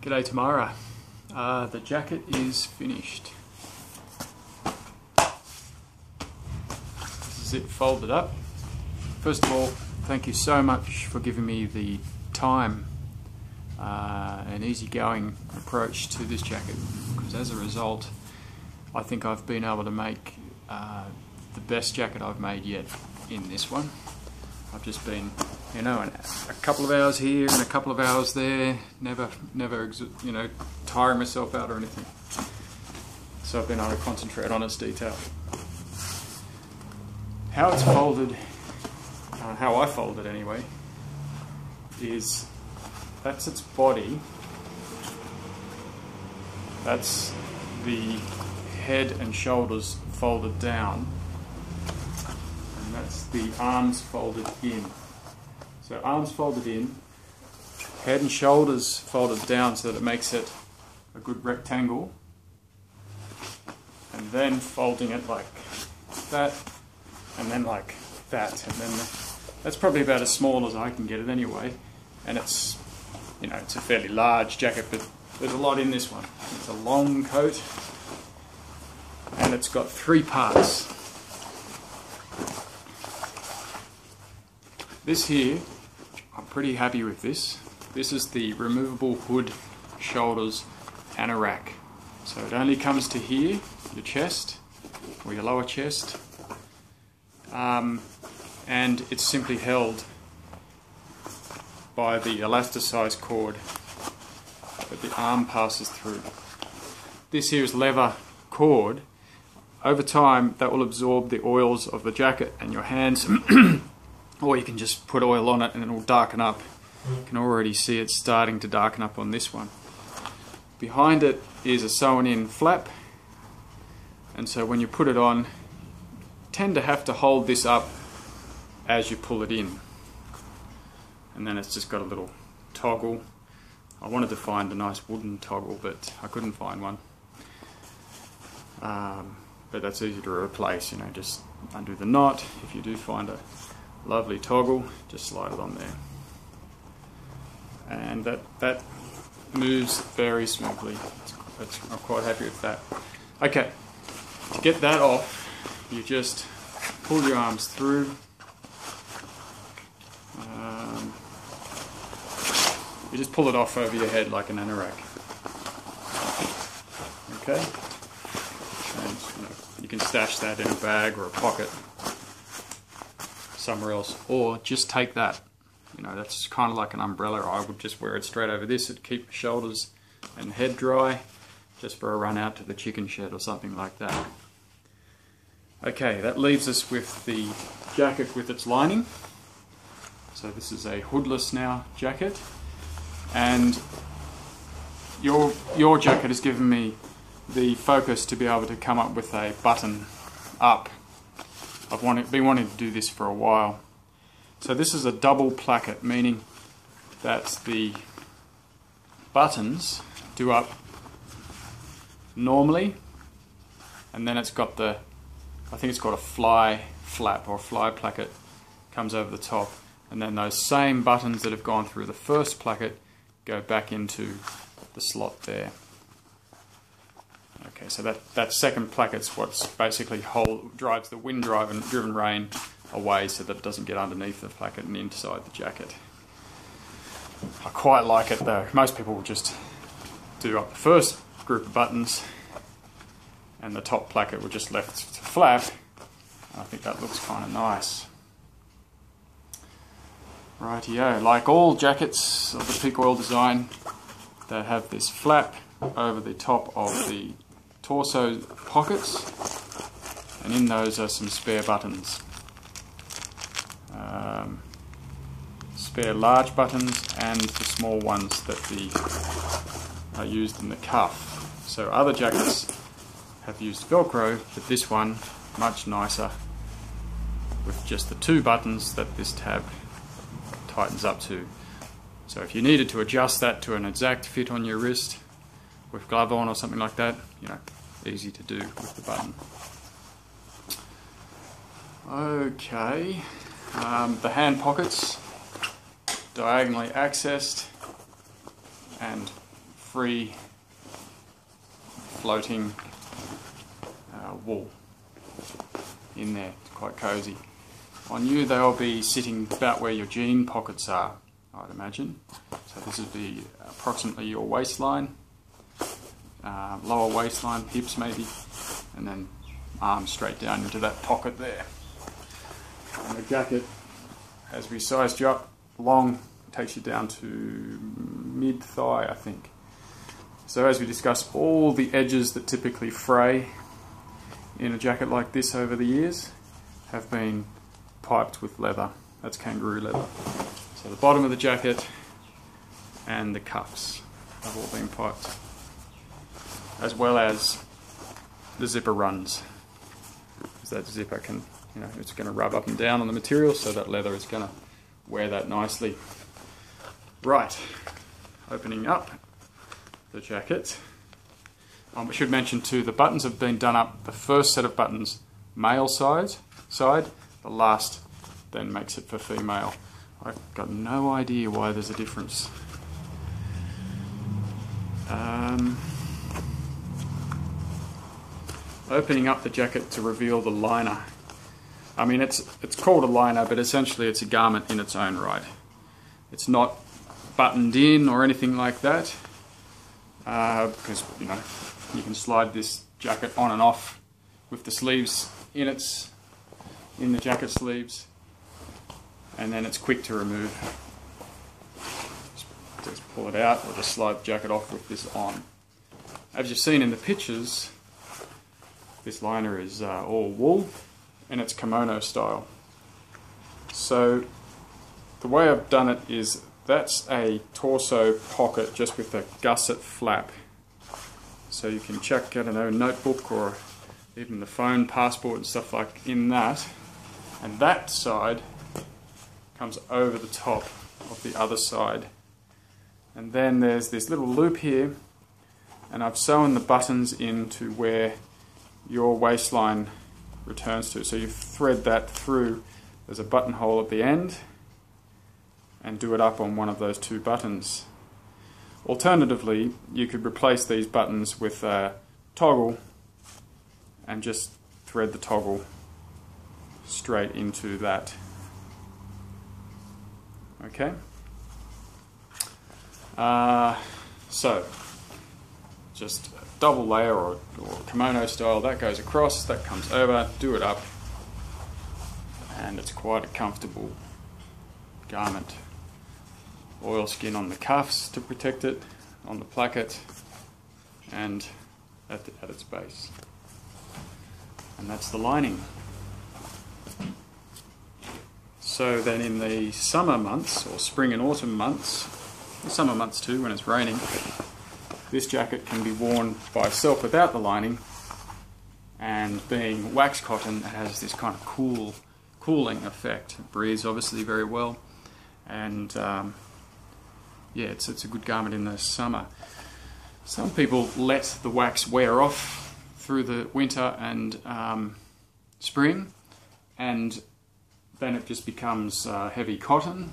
G'day Tamara. Uh, the jacket is finished. This is it folded up. First of all, thank you so much for giving me the time uh, and easygoing approach to this jacket because as a result I think I've been able to make uh, the best jacket I've made yet in this one. I've just been, you know, an, a couple of hours here and a couple of hours there, never, never, you know, tiring myself out or anything. So I've been able to concentrate on its detail. How it's folded, uh, how I fold it anyway, is that's its body, that's the head and shoulders folded down, that's the arms folded in. So arms folded in, head and shoulders folded down so that it makes it a good rectangle, and then folding it like that, and then like that, and then that's probably about as small as I can get it anyway, and it's you know, it's a fairly large jacket, but there's a lot in this one. It's a long coat, and it's got three parts. This here, I'm pretty happy with this. This is the removable hood, shoulders, and anorak. So it only comes to here, your chest, or your lower chest, um, and it's simply held by the elasticized cord that the arm passes through. This here is leather cord. Over time that will absorb the oils of the jacket and your hands or you can just put oil on it and it will darken up. You can already see it starting to darken up on this one. Behind it is a sewn in flap and so when you put it on tend to have to hold this up as you pull it in and then it's just got a little toggle. I wanted to find a nice wooden toggle but I couldn't find one. Um, but that's easy to replace, you know, just undo the knot. If you do find a lovely toggle, just slide it on there. And that, that moves very smoothly. It's, I'm quite happy with that. Okay, to get that off, you just pull your arms through um, You just pull it off over your head like an anorak. Okay? And you, know, you can stash that in a bag or a pocket somewhere else. Or just take that. You know, that's kind of like an umbrella. I would just wear it straight over this. It'd keep the shoulders and head dry just for a run out to the chicken shed or something like that. Okay, that leaves us with the jacket with its lining. So this is a hoodless now jacket and your your jacket has given me the focus to be able to come up with a button up. I've wanted, been wanting to do this for a while. So this is a double placket, meaning that the buttons do up normally, and then it's got the, I think it's got a fly flap or fly placket comes over the top, and then those same buttons that have gone through the first placket go back into the slot there. Okay, so that, that second placket's what's basically hold, drives the wind driven, driven rain away so that it doesn't get underneath the placket and inside the jacket. I quite like it though. Most people will just do up the first group of buttons and the top placket will just left to flap. I think that looks kind of nice. Rightio, like all jackets of the Peak Oil design, they have this flap over the top of the torso pockets, and in those are some spare buttons. Um, spare large buttons and the small ones that the, are used in the cuff. So other jackets have used Velcro, but this one much nicer with just the two buttons that this tab tightens up to. So if you needed to adjust that to an exact fit on your wrist with glove on or something like that, you know, easy to do with the button. Okay, um, the hand pockets diagonally accessed and free floating uh, wool in there. It's quite cozy. On you they'll be sitting about where your jean pockets are, I'd imagine. So this would be approximately your waistline, uh, lower waistline, hips maybe, and then arms straight down into that pocket there. And the jacket, as we sized you up, long takes you down to mid thigh, I think. So as we discussed, all the edges that typically fray in a jacket like this over the years have been piped with leather. That's kangaroo leather. So the bottom of the jacket and the cuffs have all been piped, as well as the zipper runs. Because that zipper can, you know, it's going to rub up and down on the material, so that leather is going to wear that nicely. Right, opening up the jacket. Um, I should mention too, the buttons have been done up, the first set of buttons male side, side the last then makes it for female. I've got no idea why there's a difference. Um, opening up the jacket to reveal the liner. I mean, it's it's called a liner, but essentially it's a garment in its own right. It's not buttoned in or anything like that, uh, because you know you can slide this jacket on and off with the sleeves in its in the jacket sleeves and then it's quick to remove. Just pull it out or just slide the jacket off with this on. As you've seen in the pictures, this liner is uh, all wool and it's kimono style. So the way I've done it is that's a torso pocket just with a gusset flap. So you can check, I don't know, a notebook or even the phone, passport and stuff like in that. And that side comes over the top of the other side. And then there's this little loop here, and I've sewn the buttons into where your waistline returns to. So you thread that through, there's a buttonhole at the end, and do it up on one of those two buttons. Alternatively, you could replace these buttons with a toggle and just thread the toggle straight into that Okay. Uh, so, just double layer or, or kimono style, that goes across, that comes over, do it up, and it's quite a comfortable garment. Oil skin on the cuffs to protect it, on the placket, and at, the, at its base. And that's the lining. So then in the summer months, or spring and autumn months, summer months too when it's raining, this jacket can be worn by itself without the lining and being wax cotton has this kind of cool cooling effect. It breathes obviously very well and um, yeah, it's, it's a good garment in the summer. Some people let the wax wear off through the winter and um, spring and then it just becomes uh, heavy cotton,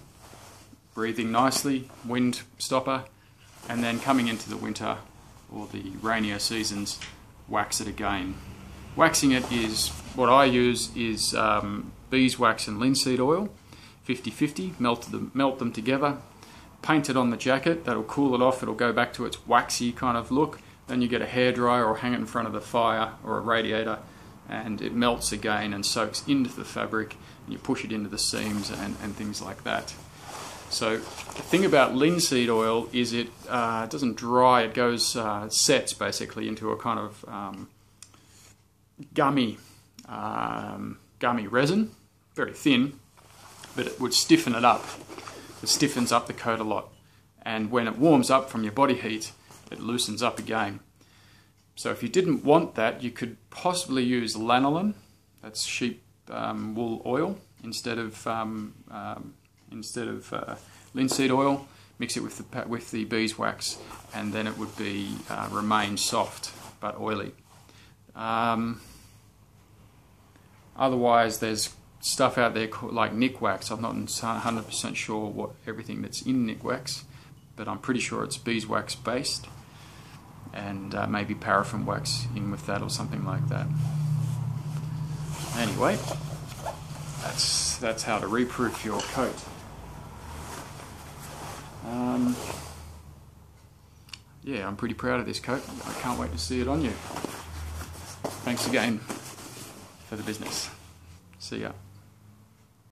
breathing nicely, wind stopper, and then coming into the winter or the rainier seasons, wax it again. Waxing it is, what I use is um, beeswax and linseed oil, 50-50, melt them, melt them together, paint it on the jacket, that'll cool it off, it'll go back to its waxy kind of look, then you get a hairdryer or hang it in front of the fire or a radiator and it melts again and soaks into the fabric and you push it into the seams and, and things like that. So the thing about linseed oil is it uh, doesn't dry, it goes, uh, sets basically into a kind of um, gummy, um, gummy resin, very thin, but it would stiffen it up. It stiffens up the coat a lot. And when it warms up from your body heat, it loosens up again. So if you didn't want that, you could possibly use lanolin, that's sheep um, wool oil, instead of um, um, instead of uh, linseed oil. Mix it with the with the beeswax, and then it would be uh, remain soft but oily. Um, otherwise, there's stuff out there called, like Nikwax. I'm not 100% sure what everything that's in Nikwax, but I'm pretty sure it's beeswax based and uh, maybe paraffin wax in with that or something like that. Anyway, that's that's how to reproof your coat. Um, yeah, I'm pretty proud of this coat. I can't wait to see it on you. Thanks again for the business. See ya.